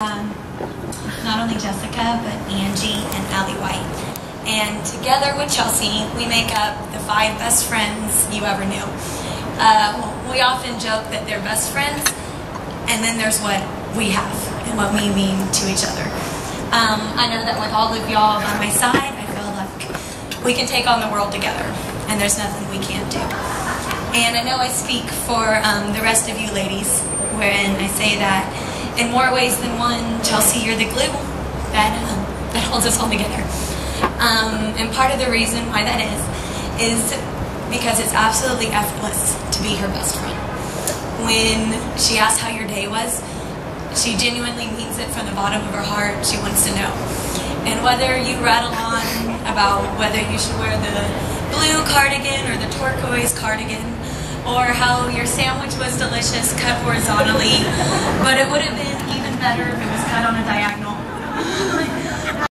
Um, not only Jessica, but Angie and Allie White. And together with Chelsea, we make up the five best friends you ever knew. Uh, we often joke that they're best friends, and then there's what we have and what we mean to each other. Um, I know that with all of y'all by my side, I feel like we can take on the world together, and there's nothing we can't do. And I know I speak for um, the rest of you ladies, wherein I say that in more ways than one, Chelsea, you're the glue that, um, that holds us all together. Um, and part of the reason why that is, is because it's absolutely effortless to be her best friend. When she asks how your day was, she genuinely means it from the bottom of her heart. She wants to know. And whether you rattle on about whether you should wear the blue cardigan or the turquoise cardigan, or how your sandwich was delicious cut horizontally, but it would have been even better if it was cut on a diagonal